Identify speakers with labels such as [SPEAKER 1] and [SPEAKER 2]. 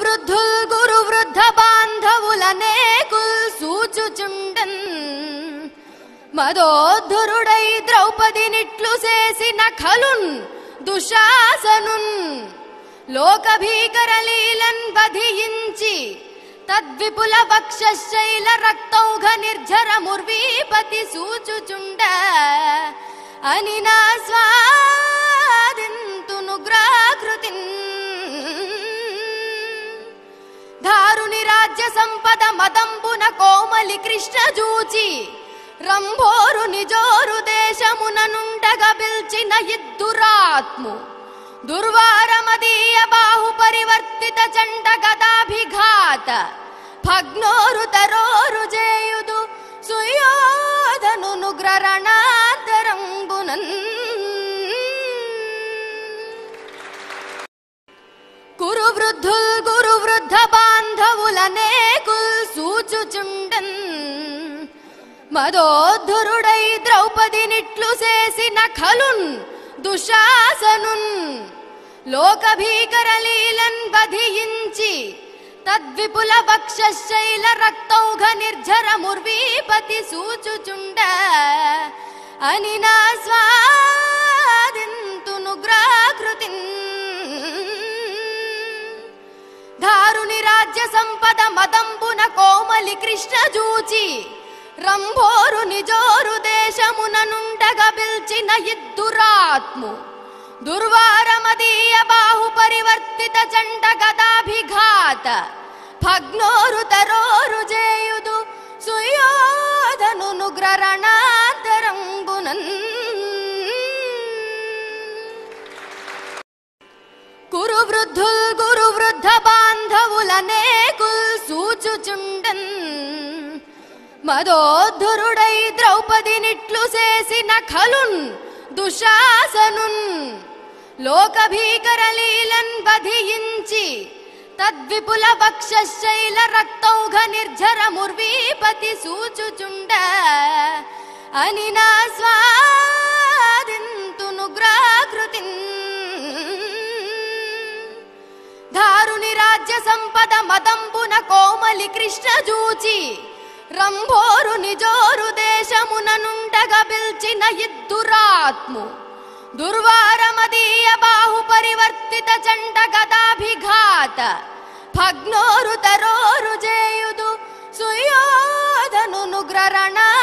[SPEAKER 1] వృద్ధుల్ గురు వృద్ధ బాంధవులనేకుల్ సూచుచుండన్. మదోద్ధురుడై ద్రౌపదినిట్లు చేసిన ఖలున్ దుశాసనున్. లోకభీకర లీలన్ వధించి తద్విపుల వక్షశైల రక్తౌఘ నిర్జర ముర్వీపతి సూచుచుండ. అని నా సంపద మదంబున కోమలి కృష్ణ జూచి రంభోరు నిజోరు దేశమున నుండగా పిల్చిన ఇద్దురాత్ము. దుర్వారమదీయ బాహు పరివర్తిత చండ గదాభిఘాత భగ్నోరు తరోరు జేయుదు సుయోధనునుగ్రరణ మదోద్ధురుడై ద్రౌపదినిట్లు చేసిన ఖలున్ దుశాసనున్ లోకభీకర లీలన్ బధియించి తద్విపుల వక్షశైల రక్తౌఘ నిర్జర ముర్వీపతి సూచుచుండ అని నా స్వాదింతును గ్రాకృతిన్. దారుని రాజ్య సంపద మదంబున కోమలి కృష్ణ జూచి రంభోరు నిజోరు దేశమున నుండగా పిల్చిన ఇద్దురాత్ము దుర్వారమదీయ బాహు పరివర్తిత చండ గదాభిఘాత భగ్నోరు తరోరు జేయుదు సుయోధను మదోద్ధురుడై ద్రౌపదినిట్లు చేసిన ఖలున్ దుశాసనున్. లోకభీకర లీలన్ వధించి తద్విపుల వక్షశైల రక్తౌఘ నిర్జర ముర్వీపతి సూచుచుండ. అని నా స్వాదింతునుగ్రాకృతిన్ దారుని రాజ్య సంపద మదంబున కోమలి కృష్ణ జూచి రంభోరు నిజోరు దేశమున నుండగా పిల్చిన ఇద్దురాత్ము దుర్వారమదీయ బాహు పరివర్తిత చండ గదాభిఘాత భగ్నోరు తరోరు జేయుదు సుయోధను నుగ్రరణాంతరంబునన్